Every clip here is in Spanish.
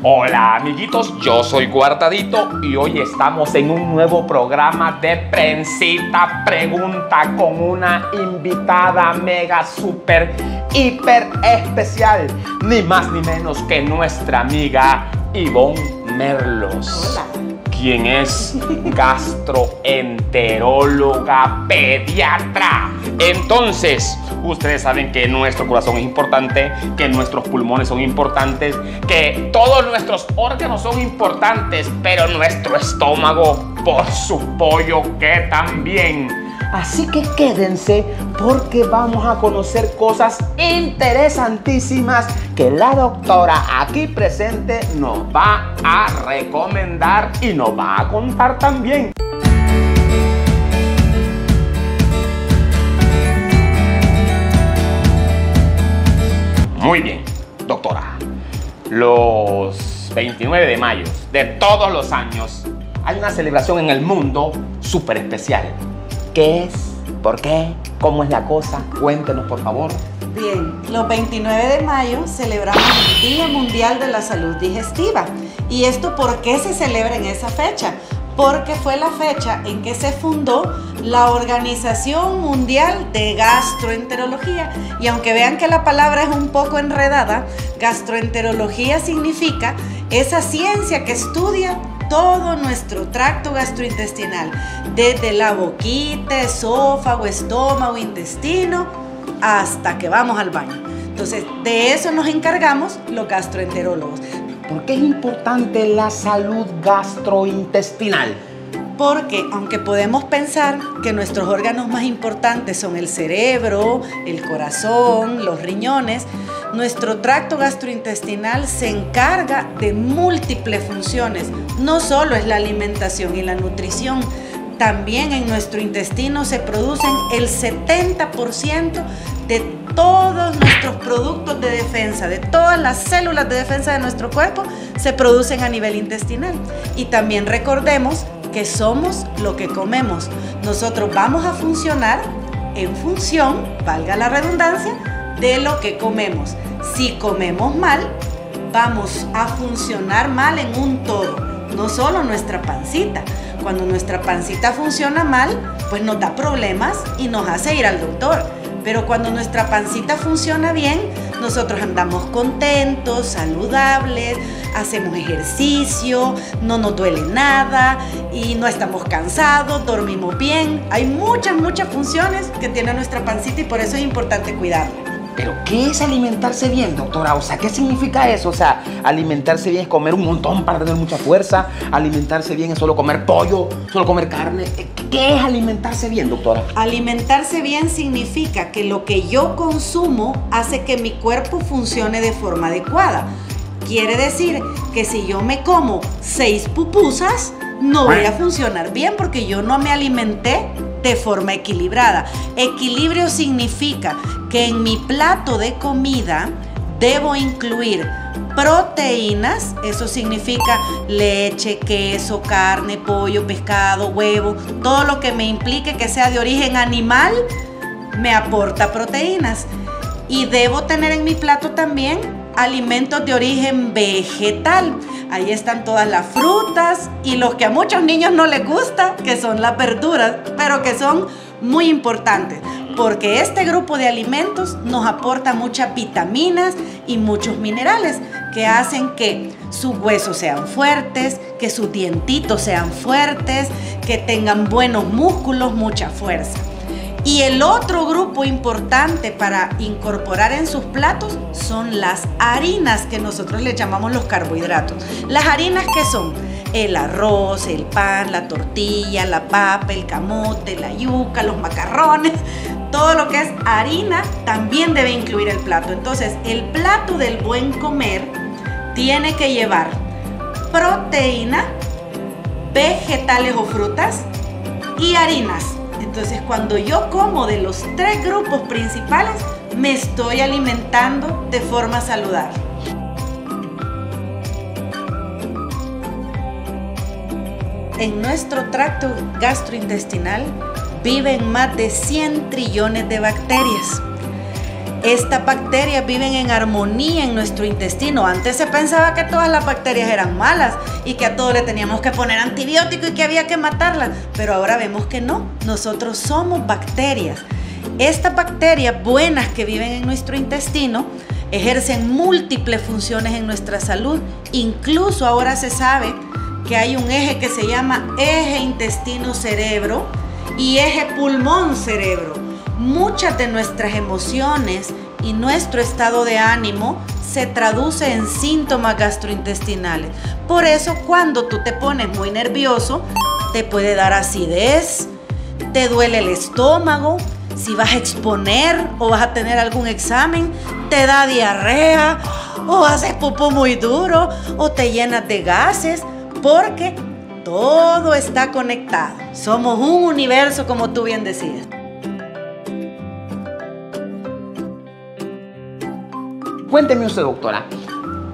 Hola amiguitos, yo soy Guardadito y hoy estamos en un nuevo programa de Prensita Pregunta con una invitada mega super hiper especial, ni más ni menos que nuestra amiga Ivonne Merlos. Hola. Quien es gastroenteróloga pediatra. Entonces, ustedes saben que nuestro corazón es importante, que nuestros pulmones son importantes, que todos nuestros órganos son importantes, pero nuestro estómago, por su pollo, que también. Así que quédense porque vamos a conocer cosas interesantísimas que la doctora aquí presente nos va a recomendar y nos va a contar también. Muy bien, doctora. Los 29 de mayo de todos los años hay una celebración en el mundo súper especial. ¿Qué es? ¿Por qué? ¿Cómo es la cosa? Cuéntenos, por favor. Bien, los 29 de mayo celebramos el Día Mundial de la Salud Digestiva. ¿Y esto por qué se celebra en esa fecha? Porque fue la fecha en que se fundó la Organización Mundial de Gastroenterología. Y aunque vean que la palabra es un poco enredada, gastroenterología significa esa ciencia que estudia todo nuestro tracto gastrointestinal, desde la boquita, esófago, estómago, intestino, hasta que vamos al baño. Entonces, de eso nos encargamos los gastroenterólogos. ¿Por qué es importante la salud gastrointestinal? Porque aunque podemos pensar que nuestros órganos más importantes son el cerebro, el corazón, los riñones, nuestro tracto gastrointestinal se encarga de múltiples funciones. No solo es la alimentación y la nutrición, también en nuestro intestino se producen el 70% de todos nuestros productos de defensa, de todas las células de defensa de nuestro cuerpo, se producen a nivel intestinal. Y también recordemos que somos lo que comemos. Nosotros vamos a funcionar en función, valga la redundancia, de lo que comemos. Si comemos mal, vamos a funcionar mal en un todo, no solo nuestra pancita. Cuando nuestra pancita funciona mal, pues nos da problemas y nos hace ir al doctor. Pero cuando nuestra pancita funciona bien, nosotros andamos contentos, saludables, hacemos ejercicio, no nos duele nada y no estamos cansados, dormimos bien. Hay muchas, muchas funciones que tiene nuestra pancita y por eso es importante cuidarla. ¿Pero qué es alimentarse bien, doctora? O sea, ¿qué significa eso? O sea, alimentarse bien es comer un montón para tener mucha fuerza. Alimentarse bien es solo comer pollo, solo comer carne. ¿Qué es alimentarse bien, doctora? Alimentarse bien significa que lo que yo consumo hace que mi cuerpo funcione de forma adecuada. Quiere decir que si yo me como seis pupusas, no voy a funcionar bien porque yo no me alimenté de forma equilibrada. Equilibrio significa que en mi plato de comida debo incluir proteínas, eso significa leche, queso, carne, pollo, pescado, huevo, todo lo que me implique que sea de origen animal me aporta proteínas. Y debo tener en mi plato también alimentos de origen vegetal. Ahí están todas las frutas y los que a muchos niños no les gusta, que son las verduras, pero que son muy importantes, porque este grupo de alimentos nos aporta muchas vitaminas y muchos minerales que hacen que sus huesos sean fuertes, que sus dientitos sean fuertes, que tengan buenos músculos, mucha fuerza. Y el otro grupo importante para incorporar en sus platos son las harinas, que nosotros le llamamos los carbohidratos. Las harinas que son el arroz, el pan, la tortilla, la papa, el camote, la yuca, los macarrones, todo lo que es harina también debe incluir el plato. Entonces, el plato del buen comer tiene que llevar proteína, vegetales o frutas y harinas. Entonces, cuando yo como de los tres grupos principales, me estoy alimentando de forma saludable. En nuestro tracto gastrointestinal viven más de 100 trillones de bacterias. Estas bacterias viven en armonía en nuestro intestino. Antes se pensaba que todas las bacterias eran malas y que a todos le teníamos que poner antibiótico y que había que matarlas. Pero ahora vemos que no. Nosotros somos bacterias. Estas bacterias buenas que viven en nuestro intestino ejercen múltiples funciones en nuestra salud. Incluso ahora se sabe que hay un eje que se llama eje intestino-cerebro y eje pulmón-cerebro. Muchas de nuestras emociones y nuestro estado de ánimo se traduce en síntomas gastrointestinales. Por eso cuando tú te pones muy nervioso, te puede dar acidez, te duele el estómago, si vas a exponer o vas a tener algún examen, te da diarrea o haces popó muy duro o te llenas de gases porque todo está conectado. Somos un universo como tú bien decías. Cuénteme usted, doctora,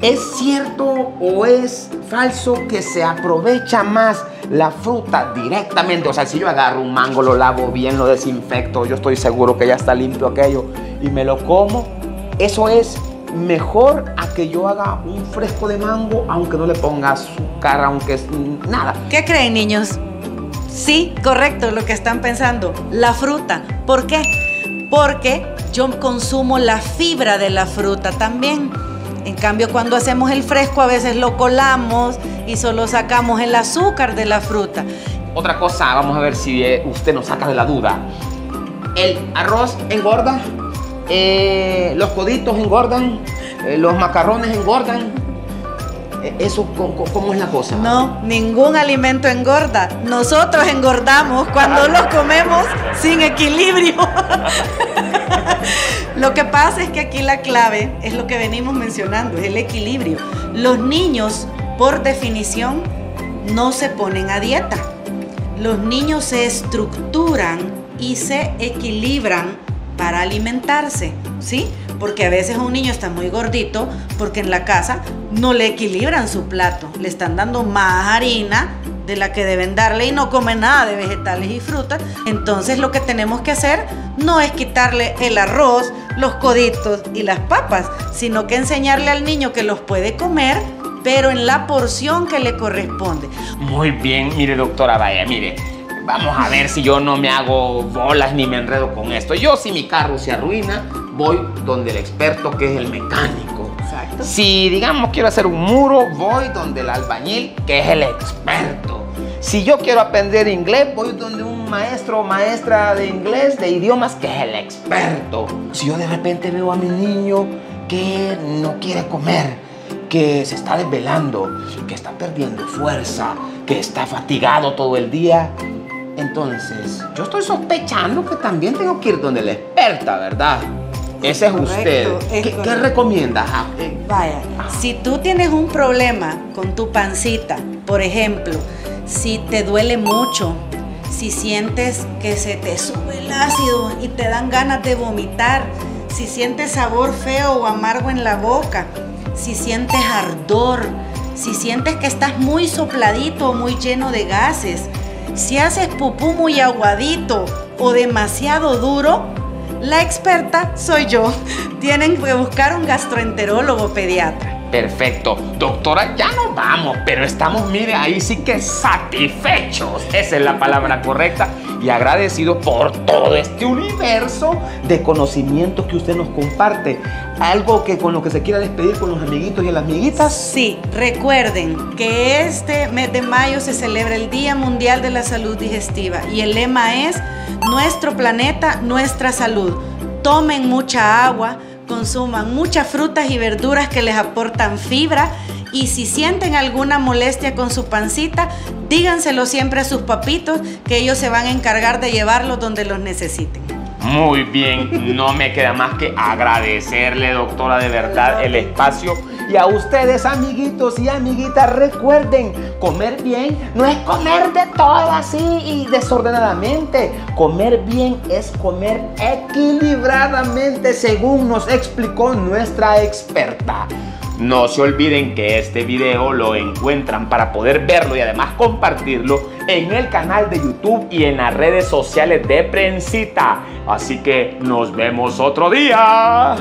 ¿es cierto o es falso que se aprovecha más la fruta directamente? O sea, si yo agarro un mango, lo lavo bien, lo desinfecto, yo estoy seguro que ya está limpio aquello y me lo como, ¿eso es mejor a que yo haga un fresco de mango, aunque no le ponga azúcar, aunque es nada. ¿Qué creen, niños? Sí, correcto, lo que están pensando. La fruta. ¿Por qué? Porque yo consumo la fibra de la fruta también. En cambio, cuando hacemos el fresco, a veces lo colamos y solo sacamos el azúcar de la fruta. Otra cosa, vamos a ver si eh, usted nos saca de la duda. ¿El arroz engorda? Eh, los coditos engordan, eh, los macarrones engordan. Eh, ¿Eso cómo, es la cosa? No, ningún alimento engorda. Nosotros engordamos cuando los comemos sin equilibrio. lo que pasa es que aquí la clave es lo que venimos mencionando, es el equilibrio. Los niños, por definición, no se ponen a dieta. Los niños se estructuran y se equilibran para alimentarse, ¿sí? Porque a veces un niño está muy gordito porque en la casa no le equilibran su plato, le están dando más harina de la que deben darle y no come nada de vegetales y frutas. Entonces lo que tenemos que hacer no es quitarle el arroz, los coditos y las papas, sino que enseñarle al niño que los puede comer, pero en la porción que le corresponde. Muy bien, mire doctora, vaya, mire vamos a ver si yo no me hago bolas ni me enredo con esto. Yo si mi carro se arruina, voy donde el experto que es el mecánico. Exacto. Si digamos quiero hacer un muro, voy donde el albañil que es el experto. Si yo quiero aprender inglés, voy donde un maestro o maestra de inglés, de idiomas, que es el experto. Si yo de repente veo a mi niño que no quiere comer, que se está desvelando, que está perdiendo fuerza, que está fatigado todo el día, entonces, yo estoy sospechando que también tengo que ir donde la experta, ¿verdad? Ese es usted. ¿Qué, recomienda? Eh, Vaya, si tú tienes un problema con tu pancita, por ejemplo, si te duele mucho, si sientes que se te sube el ácido y te dan ganas de vomitar, si sientes sabor feo o amargo en la boca, si sientes ardor, si sientes que estás muy sopladito o muy lleno de gases, si haces pupú muy aguadito o demasiado duro, la experta soy yo. Tienen que buscar un gastroenterólogo pediatra. Perfecto. Doctora, ya nos vamos, pero estamos, mire, ahí sí que satisfechos. Esa es la palabra correcta. Y agradecidos por todo este universo de conocimiento que usted nos comparte. ¿Algo que con lo que se quiera despedir con los amiguitos y las amiguitas? Sí, recuerden que este mes de mayo se celebra el Día Mundial de la Salud Digestiva y el lema es Nuestro planeta, nuestra salud. Tomen mucha agua consuman muchas frutas y verduras que les aportan fibra y si sienten alguna molestia con su pancita, díganselo siempre a sus papitos que ellos se van a encargar de llevarlos donde los necesiten. Muy bien, no me queda más que agradecerle, doctora, de verdad el espacio. Y a ustedes, amiguitos y amiguitas, recuerden, comer bien no es comer de todo así y desordenadamente. Comer bien es comer equilibradamente, según nos explicó nuestra experta. No se olviden que este video lo encuentran para poder verlo y además compartirlo en el canal de YouTube y en las redes sociales de Prensita. Así que nos vemos otro día.